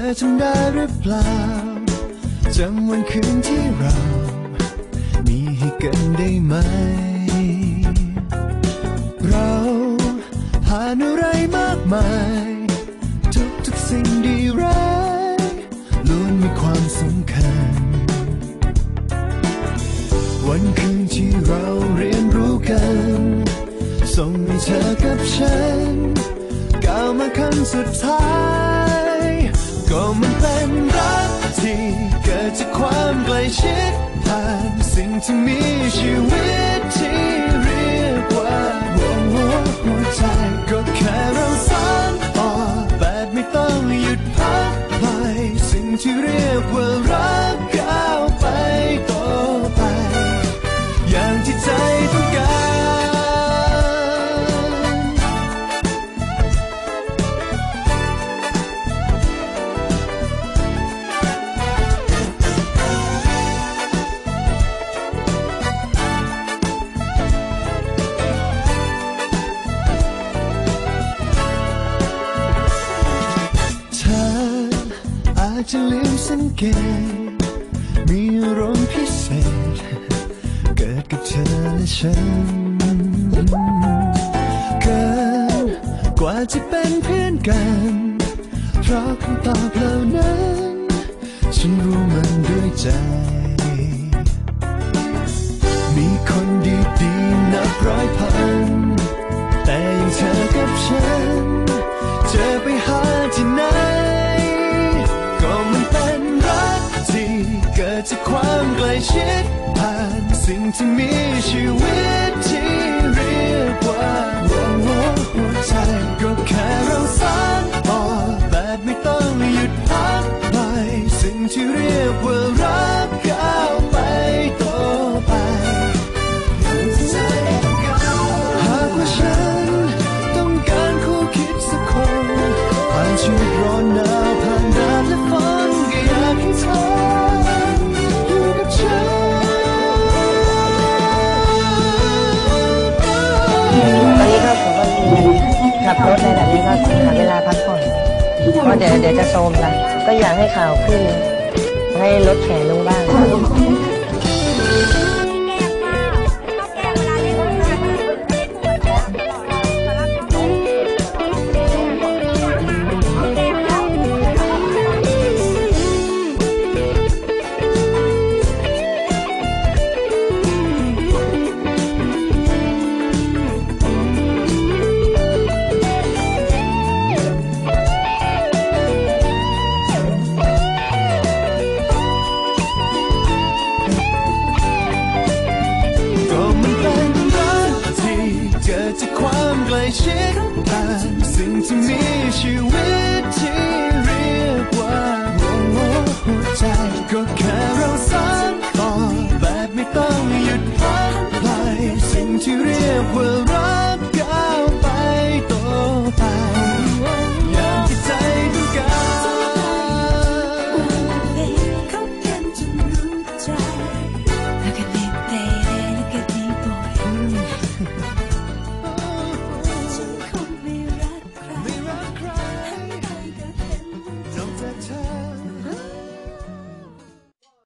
อจำได้หรือเปล่าจำวันคืนที่เรา มีให้กันได้ไหม เราผ่านอะไรมากมาย ทุกทุกๆสิ่งดีร้ายล้วนมีความสำคัญ วันคืนที่เราเรียนรู้กัน ส่งให้เธอกับฉันก้าวมาขั้นสุดท้ายีเกิดจากความใกล้ชิดผ่านสิ่งที่มีชีวิตที่เรียกว่าหัวหัวใจก็แค่เราสานต่อแบบไม่ต้องหยุดพักไปสิ่งที่เรียกว่า จะลืมสังเกต มีอารมณ์พิเศษ เกิดกับเธอและฉัน เกินกว่าจะเป็นเพื่อนกัน เพราะคำตอบเหล่านั้น ฉันรู้มันด้วยใจ มีคนดีๆนับร้อยพัน แต่ย่างเธอกับฉัน เจะไปหาที่ไหน ใกล้ชิดผ่านสิ่งที่มีชีวิตที่เรียกว่าหัวหัวใจก็แค่เราสานต่อแบบไม่ต้องหยุดพักไปสิ่งที่เรียกว่ารักก้าวไปต่อไปหากว่าฉันต้องการคู่คิดสักคนผ่านชีวิตร้อนหนาว ตอนนี้ก็ผมก็ขับรถในแบบนี้ก็หาเวลาพักผ่อนเพราะเดี๋ยวเดี๋ยวจะโทรมละก็อยากให้ข่าวขึ้น ให้ลดแขนลงบ้าง จากความใกล้ชิดผ่านสิ่งที่มีชีวิตท